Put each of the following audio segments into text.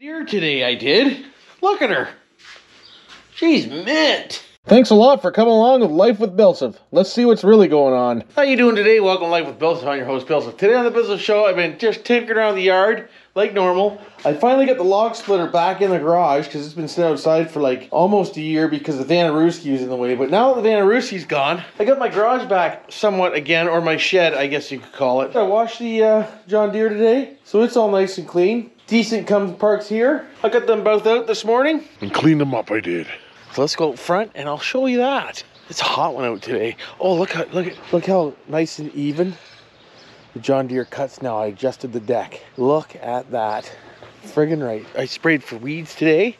Deer today, I did. Look at her. She's mint. Thanks a lot for coming along with Life with BillSiff. Let's see what's really going on. How you doing today? Welcome to Life with BillSiff. I'm your host, BillSiff. Today on the Business Show, I've been just tinkering around the yard like normal. I finally got the log splitter back in the garage because it's been sitting outside for like almost a year because the Vanaruski was in the way. But now that the Vanaruski's gone, I got my garage back somewhat again, or my shed, I guess you could call it. I washed the uh, John Deere today, so it's all nice and clean. Decent comes parts here. I got them both out this morning. And cleaned them up, I did. So let's go up front and I'll show you that. It's a hot one out today. Oh, look how look look how nice and even the John Deere cuts now. I adjusted the deck. Look at that. Friggin' right. I sprayed for weeds today.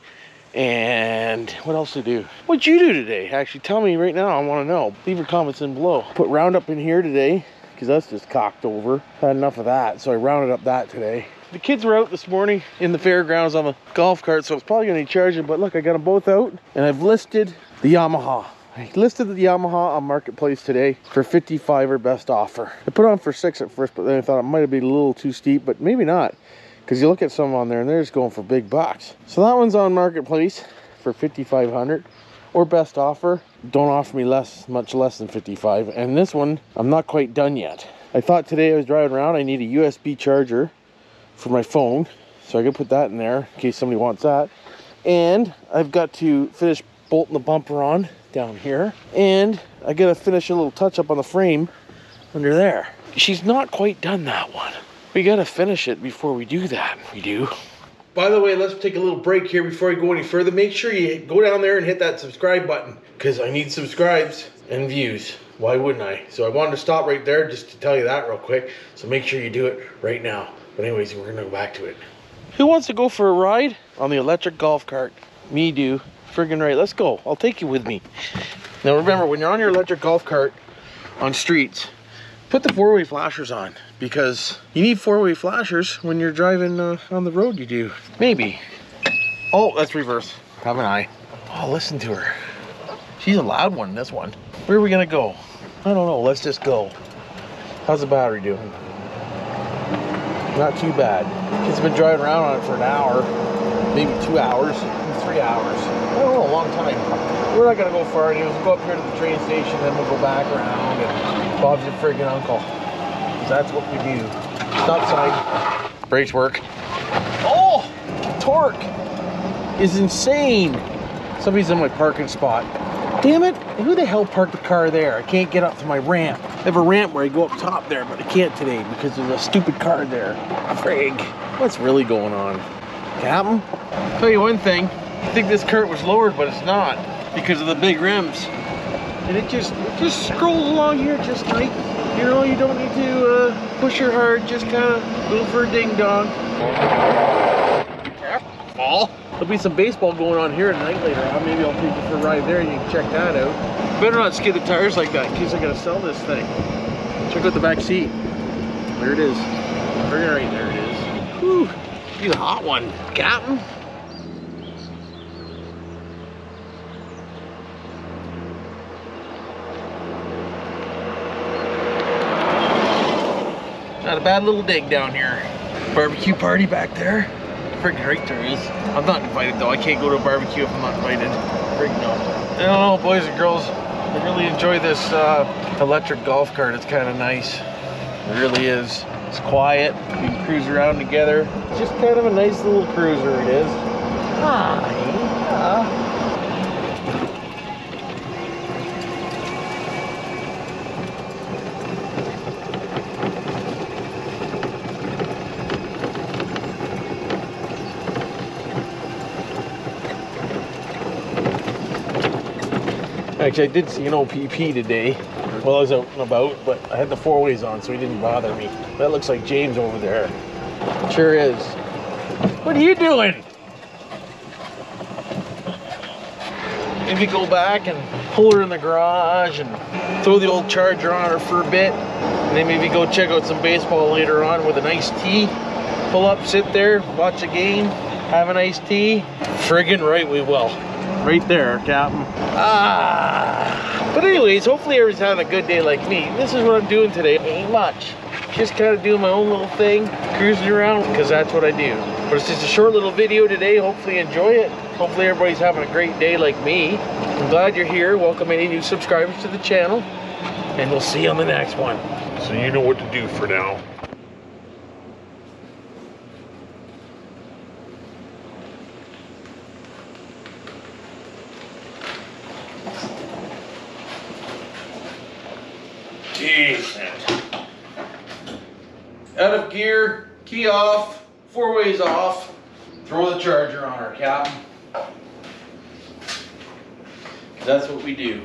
And what else to do? What'd you do today? Actually, tell me right now. I want to know. Leave your comments in below. Put Roundup in here today because that's just cocked over. Had enough of that, so I rounded up that today. The kids were out this morning in the fairgrounds on the golf cart, so it's probably gonna need charging, but look, I got them both out and I've listed the Yamaha. I listed the Yamaha on Marketplace today for 55 or best offer. I put on for six at first, but then I thought it might have been a little too steep, but maybe not. Because you look at some on there and they're just going for big bucks. So that one's on Marketplace for 5,500 or best offer. Don't offer me less, much less than 55. And this one, I'm not quite done yet. I thought today I was driving around, I need a USB charger for my phone. So I can put that in there in case somebody wants that. And I've got to finish bolting the bumper on down here. And I gotta finish a little touch up on the frame under there. She's not quite done that one. We gotta finish it before we do that. We do. By the way, let's take a little break here before I go any further. Make sure you go down there and hit that subscribe button because I need subscribes and views. Why wouldn't I? So I wanted to stop right there just to tell you that real quick. So make sure you do it right now. But anyways, we're gonna go back to it. Who wants to go for a ride on the electric golf cart? Me do. Friggin' right. Let's go. I'll take you with me. Now remember, when you're on your electric golf cart on streets, put the four-way flashers on because you need four-way flashers when you're driving uh, on the road. You do. Maybe. Oh, that's reverse. Have an eye. Oh, listen to her. She's a loud one. This one. Where are we gonna go? I don't know. Let's just go. How's the battery doing? Not too bad. Kids been driving around on it for an hour, maybe two hours, three hours. I don't know, a long time. We're not gonna go far anyways. We'll go up here to the train station, then we'll go back around and Bob's your friggin' uncle. that's what we do. Stop sign. Brakes work. Oh! Torque is insane. Somebody's in my parking spot. Damn it, who the hell parked the car there? I can't get up to my ramp. I have a ramp where I go up top there, but I can't today because there's a stupid car there. Frig. What's really going on? Captain? Tell you one thing, I think this cart was lowered, but it's not because of the big rims. And it just it just scrolls along here just like, you know, you don't need to uh, push her hard, just kind of little for a ding dong. Fall. There'll be some baseball going on here tonight later on. Maybe I'll take you for a ride there and you can check that out. Better not skid the tires like that in case I gotta sell this thing. Check out the back seat. There it is. Right right there it is. Whew. She's a hot one. Captain. Not a bad little dig down here. Barbecue party back there. Friggin' right there is. I'm not invited though. I can't go to a barbecue if I'm not invited. Frig no. I don't know, boys and girls. I really enjoy this uh, electric golf cart. It's kind of nice. It really is. It's quiet. We can cruise around together. Just kind of a nice little cruiser it is. Hi. Yeah. Actually, I did see an OPP today while I was out and about, but I had the four ways on, so he didn't bother me. That looks like James over there. Sure is. What are you doing? Maybe go back and pull her in the garage and throw the old charger on her for a bit. And then maybe go check out some baseball later on with a nice tea. Pull up, sit there, watch a game, have a nice tea. Friggin' right we will. Right there, Captain. Ah. But anyways, hopefully everyone's having a good day like me. This is what I'm doing today. Ain't much. just kind of doing my own little thing, cruising around, because that's what I do. But it's just a short little video today. Hopefully you enjoy it. Hopefully everybody's having a great day like me. I'm glad you're here. Welcome any new subscribers to the channel. And we'll see you on the next one. So you know what to do for now. Decent. Out of gear, key off, four ways off. Throw the charger on her, Captain. That's what we do.